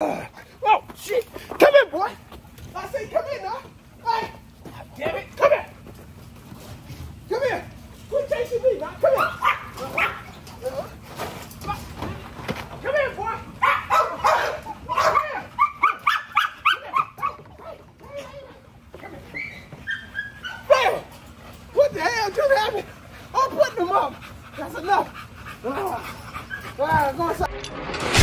Oh, shit. Come here, boy. I say, come here now. Hey. Damn it. Come here. Come here. Quit chasing me now. Come here. I'm putting them up. That's enough. Ah, ah, go inside.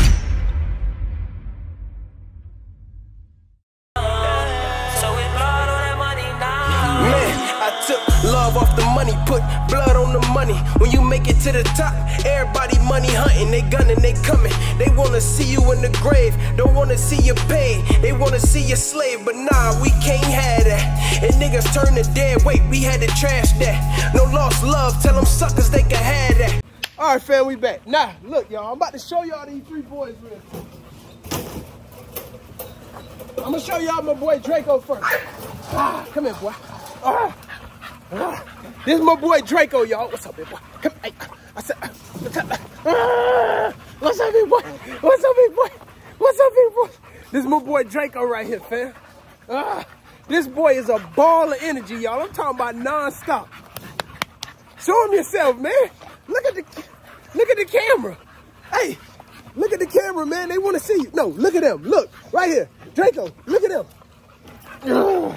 Put blood on the money. When you make it to the top, everybody money hunting, they gunning, they coming. They wanna see you in the grave, don't wanna see you paid. They wanna see you slave, but nah, we can't have that. And niggas turn to dead weight, we had to trash that. No lost love, tell them suckers they can have that. All right, fam, we back. Now, look, y'all, I'm about to show y'all these three boys real quick. I'm gonna show y'all my boy Draco first. Ah, come here, boy. Ah. This is my boy Draco, y'all. What's up, big boy? Come, hey, I said, what's up? What's up, big boy? What's up, big boy? What's up, big boy? This is my boy Draco right here, fam. Ah, this boy is a ball of energy, y'all. I'm talking about non-stop. Show him yourself, man. Look at the look at the camera. Hey, look at the camera, man. They want to see you. No, look at them. Look, right here. Draco, look at them. Ugh.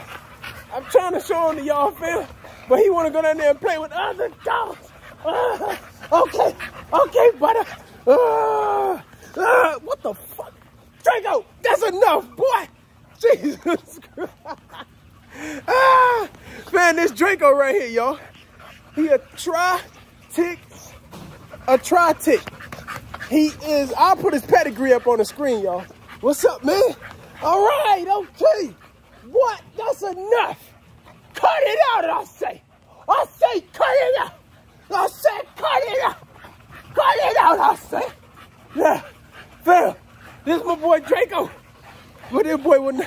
I'm trying to show him to y'all, fam, but he want to go down there and play with other dogs. Uh, okay, okay, brother. Uh, uh, what the fuck? Draco, that's enough, boy. Jesus Christ. Ah, man, this Draco right here, y'all. He a tri-tick, a tri-tick. He is, I'll put his pedigree up on the screen, y'all. What's up, man? All right, okay. What? That's enough. Cut it out, I say. I say cut it out. I say cut it out. Cut it out, I say. Yeah, fam, this is my boy Draco. But this boy was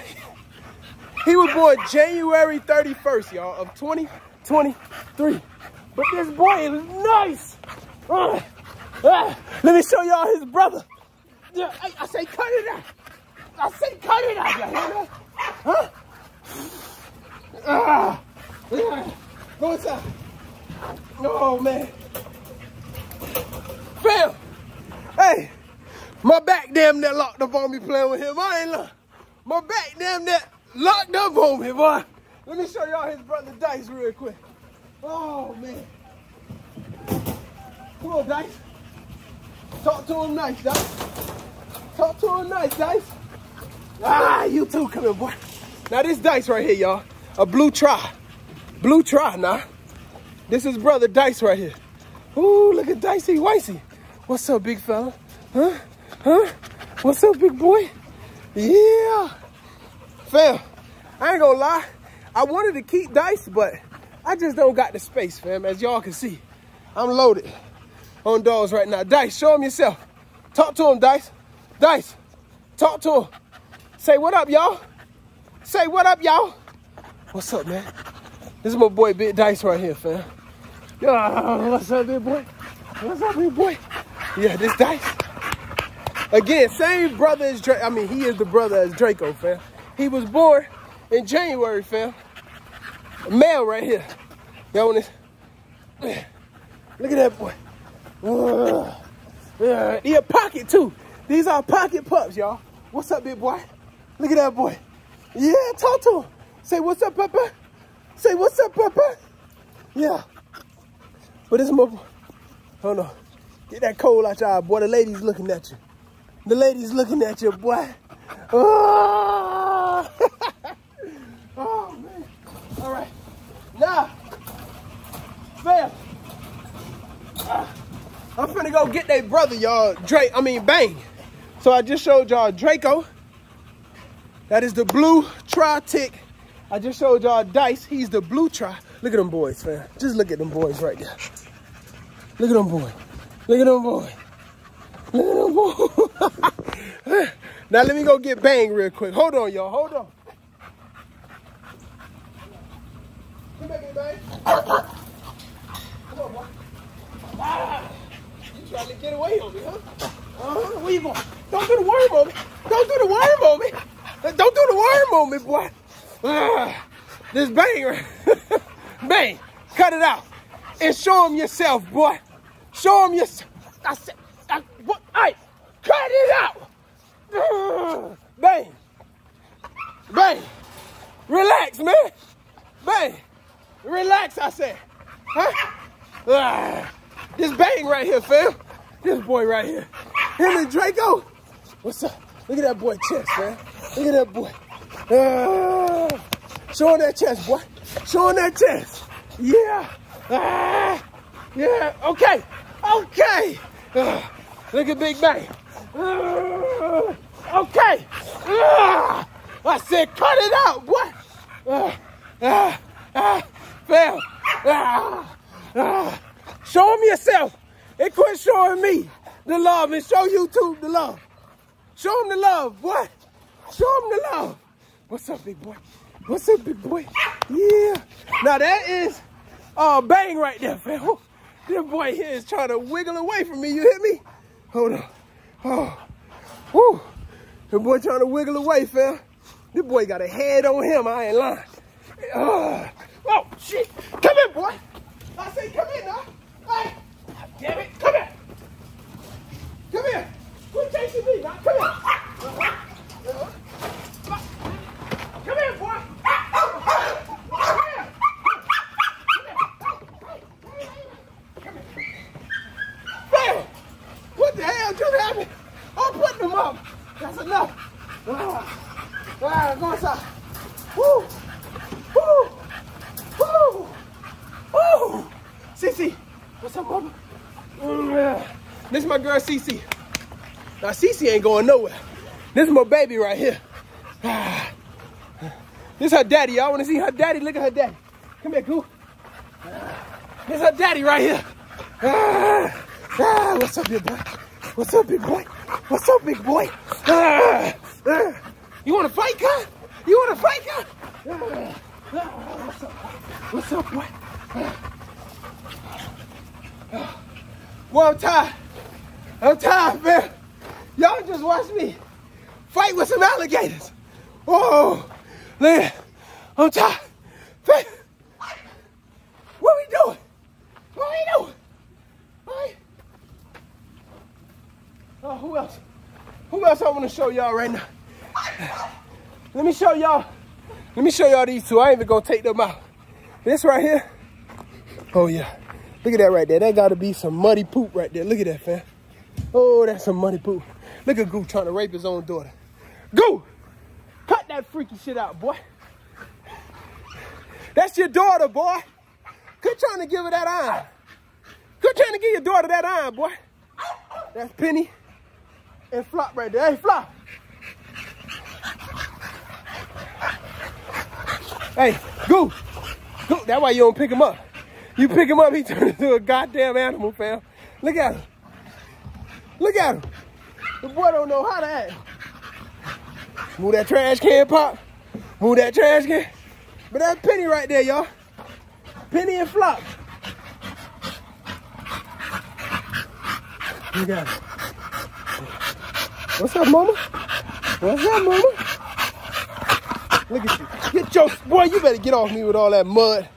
he was born January 31st, y'all, of 2023. But this boy is nice. Uh, uh, let me show y'all his brother. Yeah, I, I say cut it out. I say cut it out. That? Huh? Ah, yeah. Go inside. Oh, man. Fam, hey, my back damn that locked up on me playing with him. I ain't lying. My back damn that locked up on me, boy. Let me show y'all his brother Dice real quick. Oh, man. Come on, Dice. Talk to him nice, Dice. Talk to him nice, Dice. Ah, you too, come here, boy. Now, this Dice right here, y'all, a blue tri. Blue tri, now. This is brother Dice right here. Ooh, look at Dicey Wicey. What's up, big fella? Huh? Huh? What's up, big boy? Yeah. Fam, I ain't gonna lie. I wanted to keep Dice, but I just don't got the space, fam. As y'all can see, I'm loaded on dogs right now. Dice, show him yourself. Talk to him, Dice. Dice, talk to him. Say what up, y'all. Say what up, y'all. What's up, man? This is my boy Big Dice right here, fam. Yo, what's up, big boy? What's up, big boy? Yeah, this Dice. Again, same brother as Draco. I mean, he is the brother as Draco, fam. He was born in January, fam. Male right here. Y'all want this? Look at that boy. Yeah, he a pocket too. These are pocket pups, y'all. What's up, big boy? Look at that boy. Yeah, talk to him. Say, what's up, Papa? Say, what's up, Papa? Yeah. But is my, hold on. Get that cold out y'all, boy. The lady's looking at you. The lady's looking at you, boy. Oh, oh man. All right. Now, fam. I'm finna go get that brother, y'all. Drake, I mean, Bang. So I just showed y'all Draco. That is the blue tri-tick. I just showed y'all Dice. He's the blue tri. Look at them boys, fam. Just look at them boys right there. Look at them boys. Look at them boys. Look at them now let me go get Bang real quick. Hold on, y'all. Hold on. Come back here, Bang. Come on, boy. Ah, you trying to get away on me, huh? Uh-huh. Where you going? Don't do the worm on me. Don't do the worm on me. Don't do the worm on me, boy. This bang, bang. Cut it out and show him yourself, boy. Show him yourself. I said, I, what? Hey, cut it out. Bang. Bang. Relax, man. Bang. Relax, I said. Huh? This bang right here, fam. This boy right here. Him and Draco. What's up? Look at that boy chest, man. Look at that boy. Ah, show that chest, boy. Show that chest. Yeah. Ah, yeah. Okay. Okay. Ah, look at Big Bang. Ah, okay. Ah, I said, cut it out, boy. Ah, ah, ah, fam. Ah, ah. Show him yourself and quit showing me the love and show YouTube the love. Show him the love, boy. Show him the love. What's up, big boy? What's up, big boy? Yeah. Now that is uh bang right there, fam. This boy here is trying to wiggle away from me. You hit me? Hold on. Oh. Woo. The boy trying to wiggle away, fam. This boy got a head on him. I ain't lying. Uh, oh, shit. Come here, boy. I say, come here now. Hey. Damn it. Come here. Come here. Quit chasing me now. Come here. Uh-huh. Uh-huh. Come here, boy. Come here. Bam! What the hell just happened? I'm putting them up. That's enough. Ah, ah, go inside. Woo! Woo! Woo! Woo! Cece, what's up? Mm. This is my girl Cece. Now Cece ain't going nowhere. This is my baby right here. This her daddy. Y'all want to see her daddy? Look at her daddy. Come here, Goo. This her daddy right here. Ah, what's up, big boy? What's up, big boy? What's up, big boy? Ah. You want to fight, guy? You want to fight, guy? Ah, ah, what's up? What's up, boy? Ah. Well, I'm tired. I'm tired, man. Y'all just watch me fight with some alligators. Oh, man, I'm tired. Man, what we doing? What we doing? All right. Oh, who else? Who else I want to show y'all right now? Let me show y'all. Let me show y'all these two. I ain't even gonna take them out. This right here. Oh yeah. Look at that right there. That gotta be some muddy poop right there. Look at that, fam. Oh, that's some muddy poop. Look at Goo trying to rape his own daughter. Goo! Cut that freaky shit out, boy. That's your daughter, boy. Quit trying to give her that iron. Quit trying to give your daughter that iron, boy. That's Penny Flop right there. Hey, Flop. Hey, go. Goo. That's why you don't pick him up. You pick him up, he turns into a goddamn animal, fam. Look at him. Look at him. The boy don't know how to act. Move that trash can, Pop. Move that trash can. But that Penny right there, y'all. Penny and Flop. At him. What's up, mama? What's up, mama? Look at you. Get your boy, you better get off me with all that mud.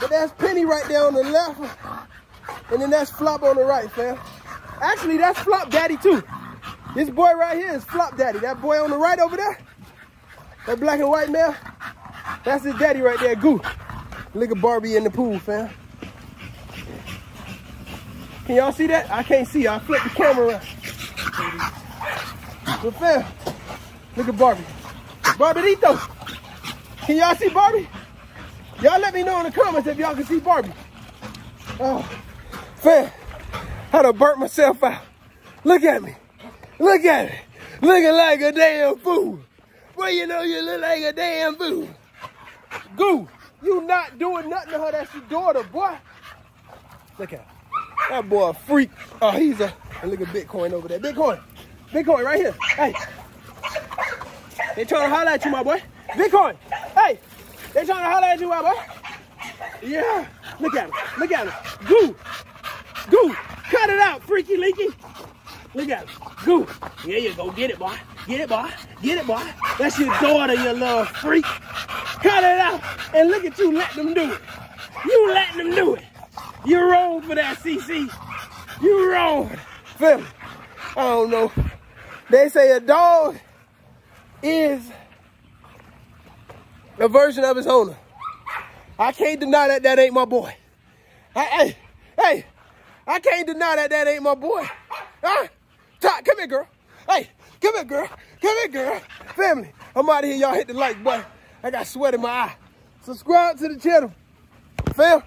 But that's Penny right there on the left. And then that's Flop on the right, fam. Actually, that's Flop Daddy too. This boy right here is Flop Daddy. That boy on the right over there, that black and white male, that's his daddy right there, Goo. Look at Barbie in the pool, fam. Can y'all see that? I can't see. I flip the camera around. But fam, look at Barbie. Barbieito. Can y'all see Barbie? Y'all let me know in the comments if y'all can see Barbie. Oh, fam, I done burnt myself out. Look at me. Look at it. Looking like a damn fool. Well, you know you look like a damn fool. Goo, you not doing nothing to her. That's your daughter, boy. Look at her. That boy a freak. Oh, he's a, and look at Bitcoin over there. Bitcoin. Bitcoin right here. Hey. They trying to holler at you, my boy. Bitcoin. Hey. They trying to holler at you, my boy. Yeah. Look at him. Look at him. Goo. Goo. Cut it out, freaky leaky. Look at it. Go. Yeah, you go. Get it, boy. Get it, boy. Get it, boy. That's your daughter, you little freak. Cut it out. And look at you letting them do it. You letting them do it. You're wrong for that, CC. You wrong. I don't know. They say a dog is a version of his owner. I can't deny that that ain't my boy. Hey, hey, hey, I can't deny that that ain't my boy. Ah, huh? Todd, come here, girl. Hey, come here, girl. Come here, girl. Family, I'm out of here. Y'all hit the like button. I got sweat in my eye. Subscribe to the channel, fam.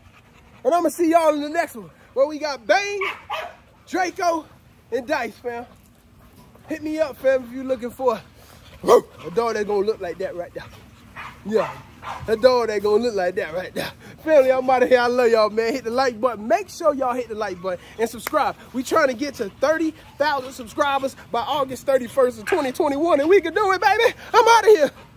And I'm going to see y'all in the next one where we got Bane, Draco, and Dice, fam. Hit me up, fam, if you're looking for a dog that's to look like that right there. Yeah, a dog that gonna look like that right there. Family, I'm out of here. I love y'all, man. Hit the like button. Make sure y'all hit the like button and subscribe. We trying to get to 30,000 subscribers by August 31st of 2021, and we can do it, baby. I'm out of here.